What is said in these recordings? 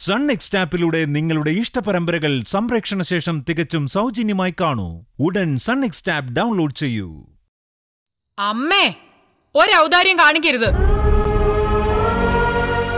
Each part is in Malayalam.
സൺ എക്സ്റ്റാപ്പിലൂടെ നിങ്ങളുടെ ഇഷ്ടപരമ്പരകൾ സംപ്രേക്ഷണ ശേഷം തികച്ചും സൗജന്യമായി കാണൂ. ഉടൻ സൺ എക്സ്റ്റാപ്പ് ഡൗൺലോഡ് ചെയ്യൂ. അമ്മേ ഒരൗദാര്യം കാണിക്കരുത്.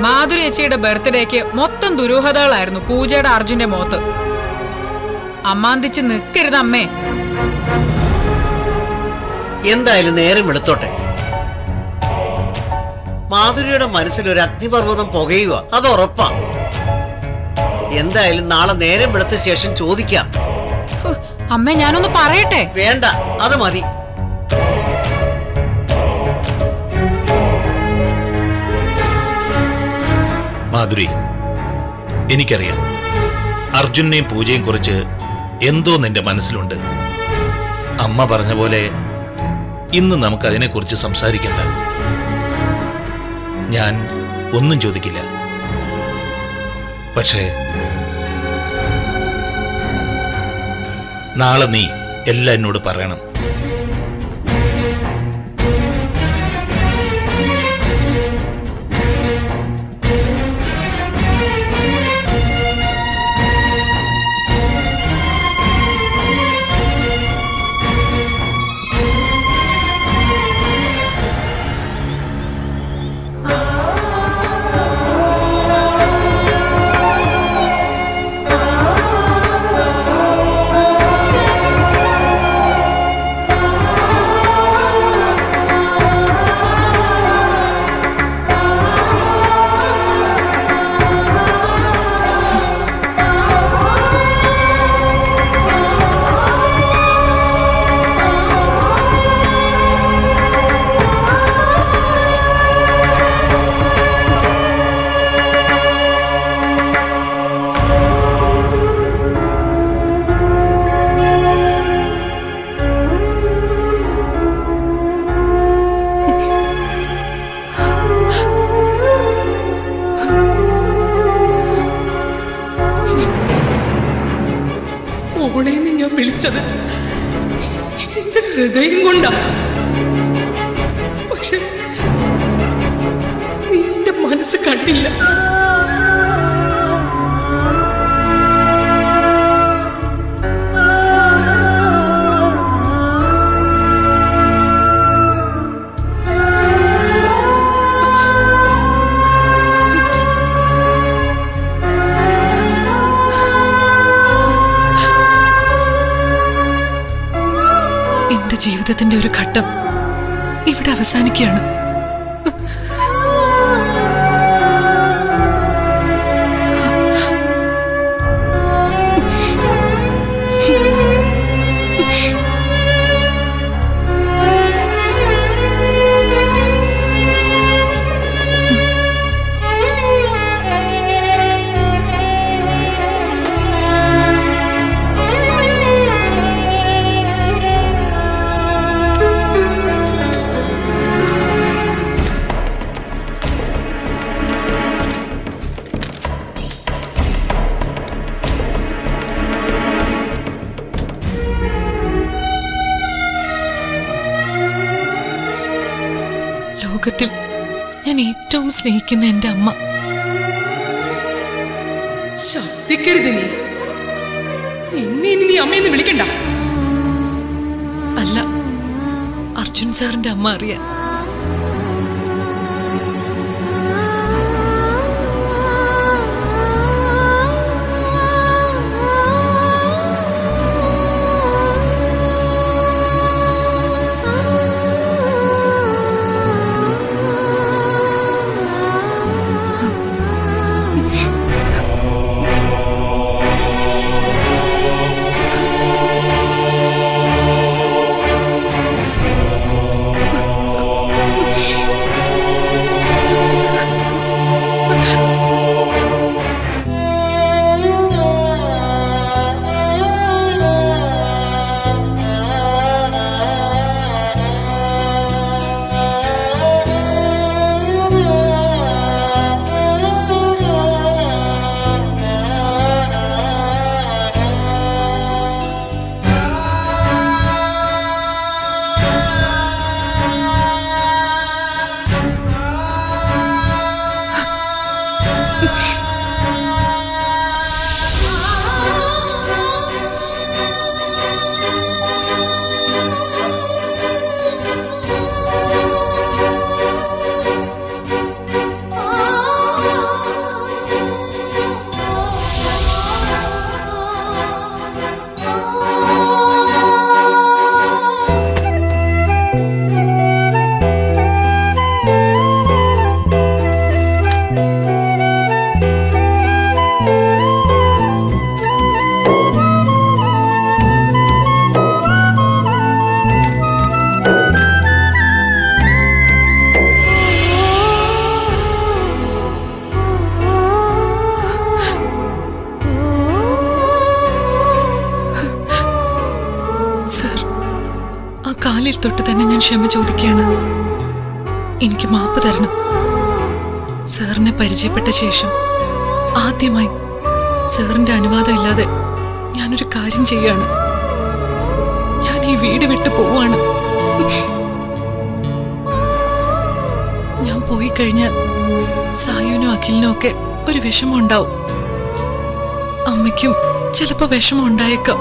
മാധുരി ചേച്ചിയുടെ ബർത്ത്ഡേക്ക് മൊത്തം ദുരൂഹതകളായിരുന്നു പൂജയുടെ അർജുന്റെ മോത്ത് അമ്മാന്തിച്ച് നിൽക്കരുത് അമ്മേ. എന്തായാലും നേരം വെളുത്തോട്ടെ. മാധുരിയുടെ മനസ്സിൽ ഒരു അഗ്നിപർവതം പുകയുക അത് ഉറപ്പാ. എന്തായാലും നാളെ നേരം വെളുത്ത ശേഷം ചോദിക്കാം. അമ്മ ഞാനൊന്ന് പറയട്ടെ? വേണ്ട അത് മതി. മാധുരി എനിക്കറിയാം. അർജുനെയും പൂജയും കുറിച്ച് എന്തോ നിന്റെ മനസ്സിലുണ്ട്. അമ്മ പറഞ്ഞ പോലെ ഇന്ന് നമുക്ക് അതിനെക്കുറിച്ച് സംസാരിക്കണ്ട. ഞാൻ ഒന്നും ചോദിക്കില്ല. പക്ഷേ നാളെ നീ എല്ലാം എന്നോട് പറയണം. ഓളേന്ന് ഞാൻ വിളിച്ചത് എന്റെ ഹൃദയം കൊണ്ടാ. പക്ഷെ നീ എന്റെ മനസ്സ് കണ്ടില്ല. ജീവിതത്തിന്റെ ഒരു ഘട്ടം ഇവിടെ അവസാനിക്കുകയാണ്. സ്നേഹിക്കുന്ന എന്റെ അമ്മ. ശബ്ദിക്കരുത് നീ. എന്നെ ഇനി നീ അമ്മയെന്ന് വിളിക്കണ്ട. അല്ല അർജുൻ സാറിന്റെ അമ്മ അറിയാൻ. ശേഷം ആദ്യമായി സാറിന്റെ അനുവാദം ഇല്ലാതെ ഞാനൊരു കാര്യം ചെയ്യാണ്. ഞാൻ ഈ വീട് വിട്ടു പോവാണ്. ഞാൻ പോയി കഴിഞ്ഞാൽ സായുനും അഖിലിനും ഒക്കെ ഒരു വിഷമം ഉണ്ടാവും അമ്മയ്ക്കും ചിലപ്പോ വിഷമം ഉണ്ടായേക്കാം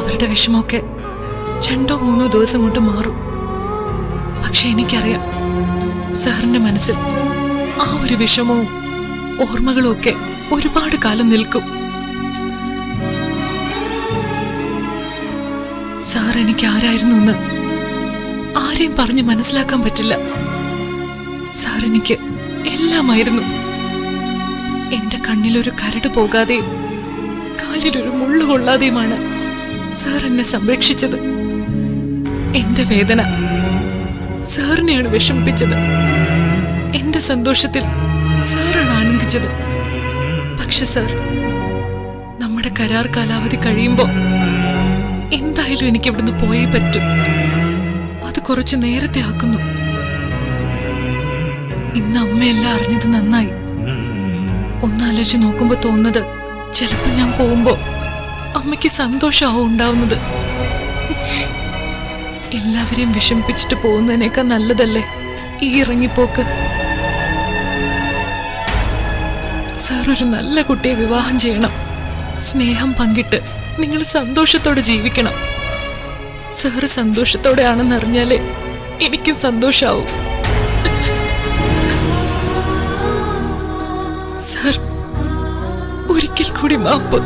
അവരുടെ വിഷമമൊക്കെ രണ്ടോ മൂന്നോ ദിവസം കൊണ്ട് മാറും. പക്ഷെ എനിക്കറിയാം സാറിന്റെ മനസ്സിൽ ആ ഒരു വിഷമവും ഓർമ്മകളും ഒക്കെ ഒരുപാട് കാലം നിൽക്കും. സാർ എനിക്ക് ആരായിരുന്നു എന്ന് ആരെയും പറഞ്ഞ് മനസ്സിലാക്കാൻ പറ്റില്ല. സാർ എനിക്ക് എല്ലാമായിരുന്നു. എന്റെ കണ്ണിലൊരു കരട് പോകാതെയും കാലിലൊരു മുള്ളു കൊള്ളാതെയുമാണ് സാർ എന്നെ സംരക്ഷിച്ചത്. എന്റെ വേദന സാറിനെയാണ് വിഷമിപ്പിച്ചത്. എന്റെ സന്തോഷത്തിൽ സാറാണ് ആനന്ദിച്ചത്. പക്ഷെ സാർ നമ്മുടെ കരാർ കാലാവധി കഴിയുമ്പോൾ എന്തായാലും എനിക്ക് ഇവിടുന്ന് പോയേ പറ്റും. അത് കുറച്ച് നേരത്തെ ആക്കുന്നു. ഇന്ന് അമ്മയെല്ലാം അറിഞ്ഞത് നന്നായി. ഒന്നാലോചിച്ച് നോക്കുമ്പോ തോന്നുന്നത് ചിലപ്പോ ഞാൻ പോകുമ്പോ അമ്മയ്ക്ക് സന്തോഷമാവും ഉണ്ടാവുന്നത്. എല്ലാവരെയും വിഷമിപ്പിച്ചിട്ട് പോകുന്നതിനേക്കാൾ നല്ലതല്ലേ ഈ ഇറങ്ങിപ്പോക്ക്? സാർ ഒരു നല്ല കുട്ടിയെ വിവാഹം ചെയ്യണം. സ്നേഹം പങ്കിട്ട് നിങ്ങൾ സന്തോഷത്തോടെ ജീവിക്കണം. സാറ് സന്തോഷത്തോടെ ആണെന്നറിഞ്ഞാലേ എനിക്കും സന്തോഷാവും. സാർ ഒരിക്കൽ കൂടി മാപ്പ്.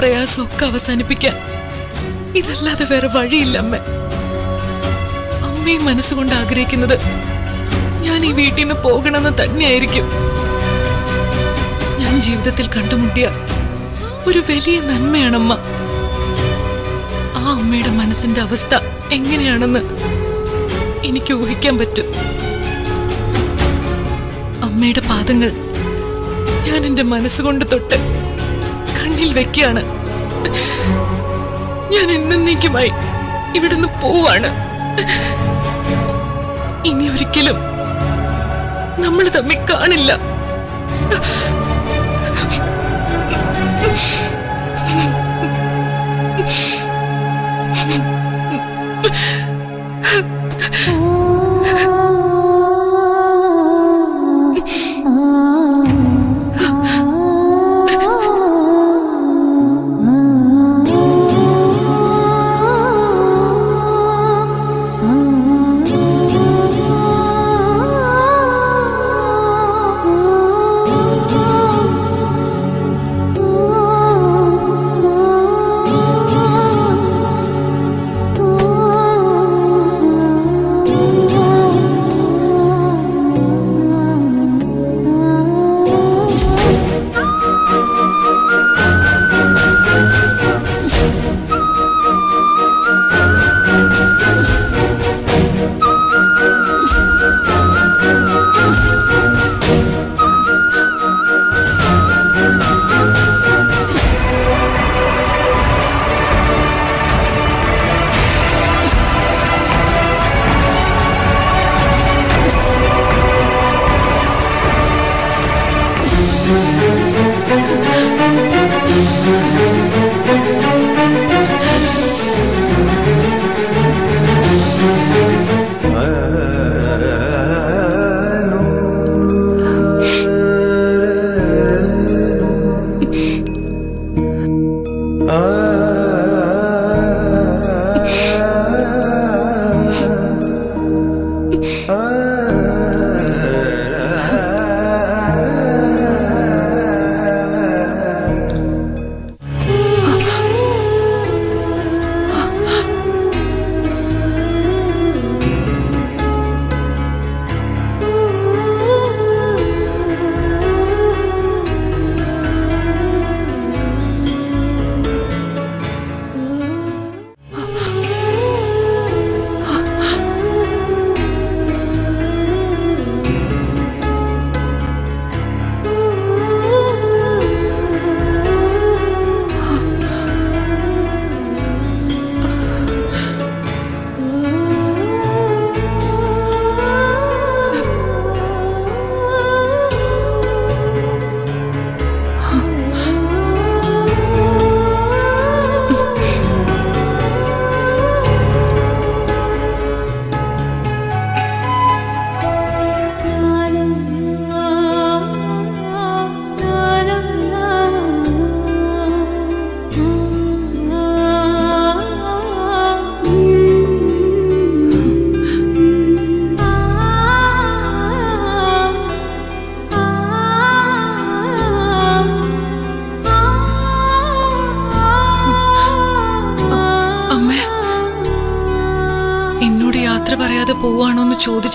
പ്രയാസവും അവസാനിപ്പിക്കാൻ. ഇതല്ലാതെ വേറെ വഴിയില്ല അമ്മ. അമ്മയും മനസ്സുകൊണ്ട് ആഗ്രഹിക്കുന്നത് ഞാൻ ഈ വീട്ടിൽ നിന്ന് പോകണമെന്ന് തന്നെയായിരിക്കും. ഞാൻ ജീവിതത്തിൽ കണ്ടുമുട്ടിയ ഒരു വലിയ നന്മയാണമ്മ. ആ അമ്മയുടെ മനസ്സിന്റെ അവസ്ഥ എങ്ങനെയാണെന്ന് എനിക്ക് ഊഹിക്കാൻ പറ്റും. അമ്മയുടെ പാദങ്ങൾ ഞാൻ എന്റെ മനസ്സുകൊണ്ട് തൊട്ട് കണ്ണിൽ വെക്കുകയാണ് ഞാൻ എന്നേക്കുമായി ഇവിടുന്ന് പോവാണ്. ഇനി ഒരിക്കലും നമ്മൾ തമ്മിൽ കാണില്ല.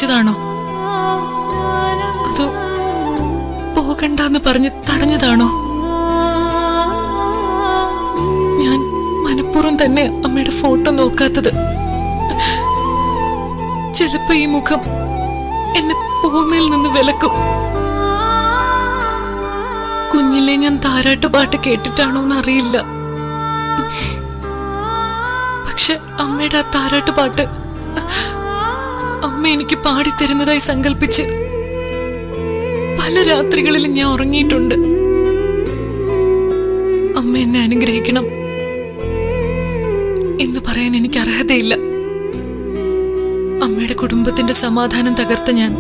ചോദിച്ചതാണോ അതോ പോകണ്ടെന്ന് പറഞ്ഞ് തടഞ്ഞതാണോ? ഞാൻ മനഃപൂർവം തന്നെ അമ്മയുടെ ഫോട്ടോ നോക്കാത്തത്. ചിലപ്പോ ഈ മുഖം എന്നെ പോകുന്നതിൽ നിന്ന് വിലക്കും. കുഞ്ഞിലെ ഞാൻ താരാട്ട് പാട്ട് കേട്ടിട്ടാണോന്ന് അറിയില്ല പക്ഷെ അമ്മയുടെ ആ താരാട്ട് പാട്ട് അമ്മ എനിക്ക് പാടിത്തരുന്നതായി സങ്കല്പിച്ച് പല രാത്രികളിലും ഞാൻ ഉറങ്ങിയിട്ടുണ്ട്. അമ്മ എന്നെ അനുഗ്രഹിക്കണം എന്ന് പറയാൻ എനിക്ക് അർഹതയില്ല. അമ്മയുടെ കുടുംബത്തിന്റെ സമാധാനം തകർത്ത ഞാൻ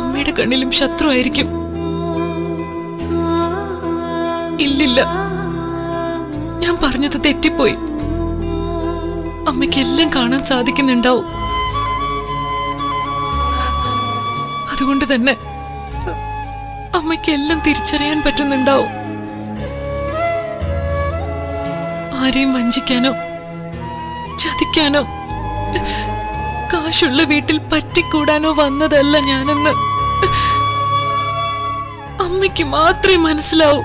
അമ്മയുടെ കണ്ണിലും ശത്രു ആയിരിക്കും ഇല്ലില്ല. ഞാൻ പറഞ്ഞത് തെറ്റിപ്പോയി. അമ്മയ്ക്ക് എല്ലാം കാണാൻ സാധിക്കുന്നുണ്ടാവും. അതുകൊണ്ട് തന്നെ അമ്മയ്ക്ക് എല്ലാം തിരിച്ചറിയാൻ പറ്റുന്നുണ്ടാവും. ആരെയും വഞ്ചിക്കാനോ ചതിക്കാനോ കാശുള്ള വീട്ടിൽ പറ്റിക്കൂടാനോ വന്നതല്ല ഞാനെന്ന് അമ്മയ്ക്ക് മാത്രമേ മനസ്സിലാവൂ.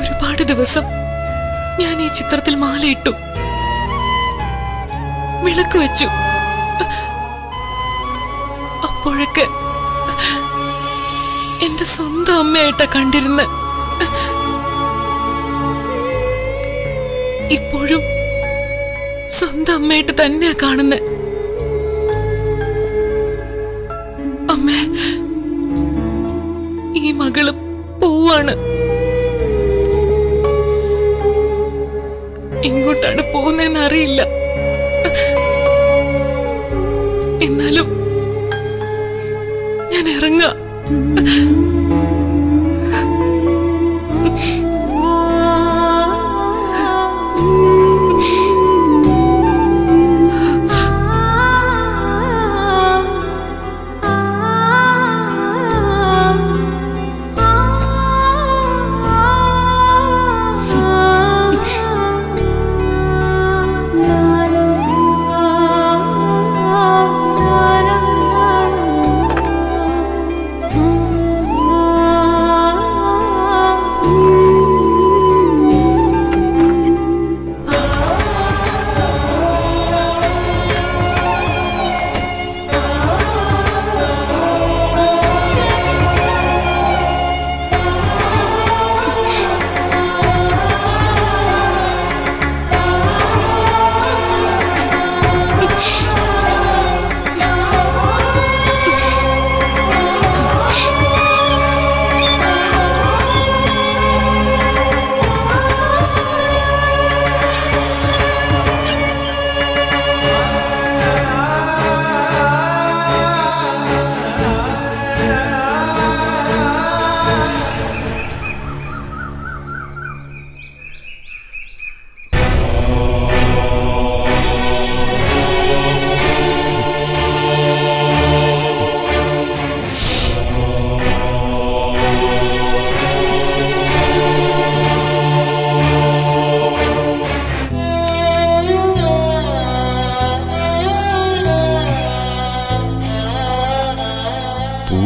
ഒരുപാട് ദിവസം ഞാൻ ഈ ചിത്രത്തിൽ മാലയിട്ടു വിളക്ക് വെച്ചു. അപ്പോഴൊക്കെ എന്റെ സ്വന്തം അമ്മയായിട്ടാ കണ്ടിരുന്ന്. ഇപ്പോഴും സ്വന്തം അമ്മയായിട്ട് തന്നെയാ കാണുന്നത് ഈ എങ്ങോട്ടാണ് പോകുന്നതെന്ന് അറിയില്ല.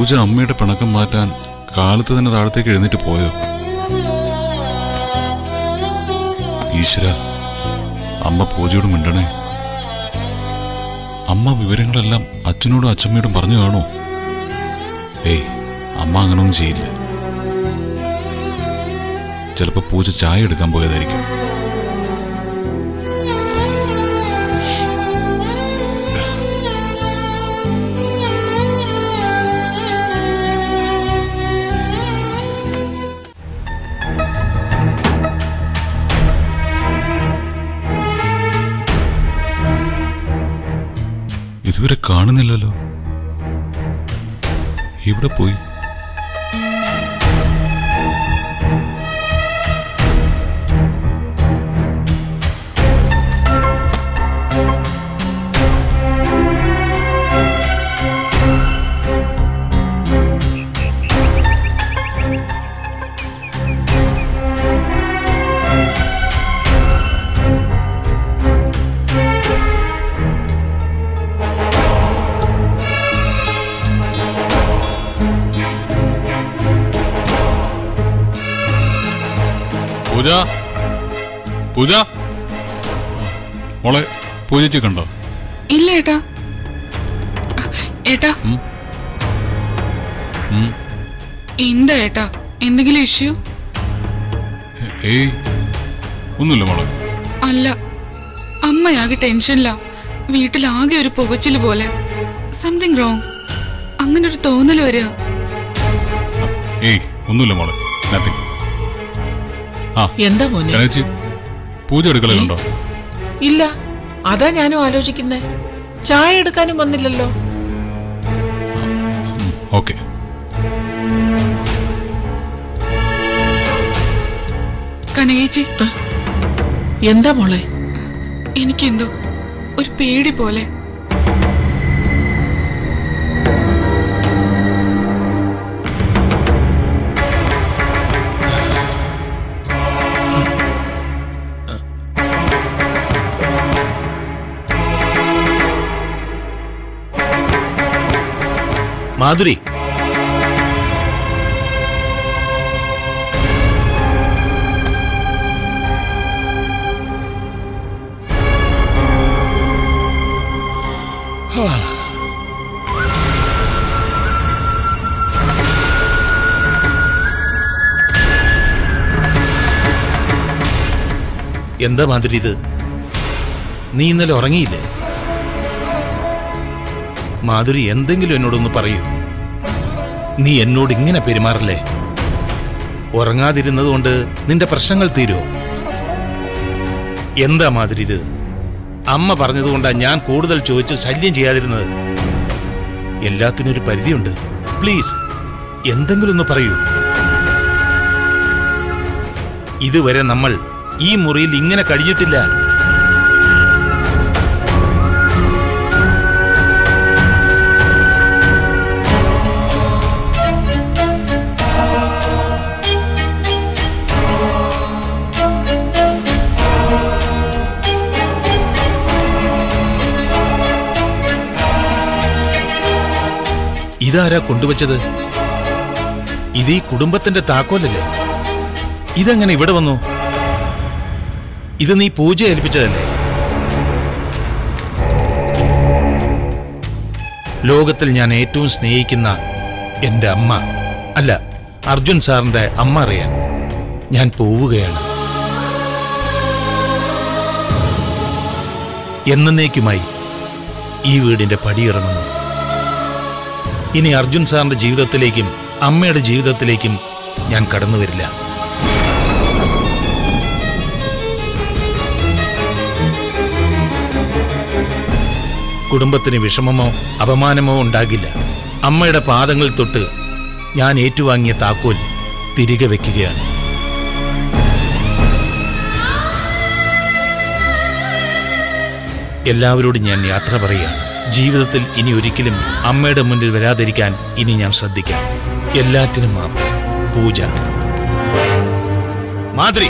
പൂജ അമ്മയുടെ പിണക്കം മാറ്റാൻ കാലത്ത് തന്നെ താഴത്തേക്ക് എഴുന്നേറ്റ് പോയോ? ഈശ്വര അമ്മ പൂജയോട് മിണ്ടണേ. അമ്മ വിവരങ്ങളെല്ലാം അച്ഛനോടും അച്ഛമ്മയോടും പറഞ്ഞു കാണോ ഏയ് അമ്മ അങ്ങനൊന്നും ചെയ്യില്ല. ചിലപ്പോ പൂജ ചായ എടുക്കാൻ പോയതായിരിക്കും. കാണുന്നില്ലല്ലോ. ഇവിടെ പോയി? പൂജയ്ക്ക് കണ്ടോ ഇല്ല ഏട്ടാ. ഏട്ടാ. എന്താ ഏട്ടാ? എന്തെങ്കിലും ഇഷ്യൂ? ഏയ്. ഒന്നുമില്ല മോളെ. അല്ല. അമ്മയാകെ ടെൻഷനില്ല വീട്ടിലാകെ ഒരു പുകച്ചിൽ പോലെ. Something wrong. അങ്ങനെ ഒരു തോന്നൽ വരിക ഏയ് ഒന്നുമില്ല മോളെ. നത്തിങ് ആ. എന്താ മോനെ? പൂജ എടുക്കലുണ്ടോ ഇല്ല. അതാ ഞാനും ആലോചിക്കുന്നേ. ചായ എടുക്കാനും വന്നില്ലല്ലോ. ഓക്കെ. കനകേച്ചി. എന്താ മോളെ? എനിക്കെന്തോ ഒരു പേടി പോലെ. മാധുരി. എന്താ മാധുരി ഇത്? നീ ഇന്നലെ ഉറങ്ങിയില്ലേ? മാധുരി എന്തെങ്കിലും എന്നോടൊന്ന് പറയൂ. നീ എന്നോട് ഇങ്ങനെ പെരുമാറല്ലേ? ഉറങ്ങാതിരുന്നത് കൊണ്ട് നിന്റെ പ്രശ്നങ്ങൾ തീരുമോ എന്താ മാധുരി ഇത്? അമ്മ പറഞ്ഞതുകൊണ്ടാ ഞാൻ കൂടുതൽ ചോദിച്ച് ശല്യം ചെയ്യാതിരുന്നത്. എല്ലാത്തിനും ഒരു പരിധിയുണ്ട്. പ്ലീസ് എന്തെങ്കിലും ഒന്ന് പറയൂ. ഇതുവരെ നമ്മൾ ഈ മുറിയിൽ ഇങ്ങനെ കഴിഞ്ഞിട്ടില്ല. ഇതാരാ കൊണ്ടുവച്ചത്? ഇത് ഈ കുടുംബത്തിന്റെ താക്കോലല്ലേ? ഇതെങ്ങനെ ഇവിടെ വന്നു? ഇത് നീ പൂജ ഏൽപ്പിച്ചതല്ലേ? ലോകത്തിൽ ഞാൻ ഏറ്റവും സ്നേഹിക്കുന്ന എന്റെ അമ്മ അല്ല അർജുൻ സാറിന്റെ അമ്മ അറിയാൻ ഞാൻ പോവുകയാണ്. എന്നേക്കുമായി ഈ വീടിന്റെ പടിയിറങ്ങുന്നു. ഇനി അർജുൻ സാറിന്റെ ജീവിതത്തിലേക്കും അമ്മയുടെ ജീവിതത്തിലേക്കും ഞാൻ കടന്നു വരില്ല. കുടുംബത്തിന് വിഷമമോ അപമാനമോ ഉണ്ടാകില്ല. അമ്മയുടെ പാദങ്ങൾ തൊട്ട് ഞാൻ ഏറ്റുവാങ്ങിയ താക്കോൽ തിരികെ വയ്ക്കുകയാണ് എല്ലാവരോടും ഞാൻ യാത്ര പറയുകയാണ്. ജീവിതത്തിൽ ഇനി ഒരിക്കലും അമ്മയുടെ മുന്നിൽ വരാതിരിക്കാൻ ഇനി ഞാൻ ശ്രദ്ധിക്കാം. എല്ലാറ്റിനും മാപ്പ്. പൂജ. മാതിരി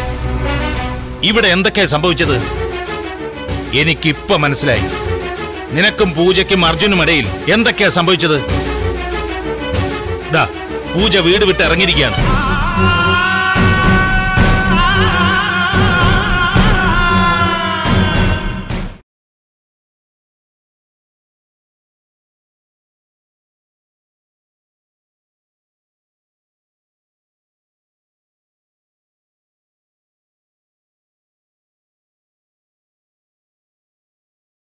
ഇവിടെ എന്തൊക്കെയാ സംഭവിച്ചത്? എനിക്കിപ്പോ മനസ്സിലായി. നിനക്കും പൂജയ്ക്കും അർജുനും ഇടയിൽ എന്തൊക്കെയാ സംഭവിച്ചത്? ദാ പൂജ വീട് വിട്ട് ഇറങ്ങിയിരിക്കുകയാണ്.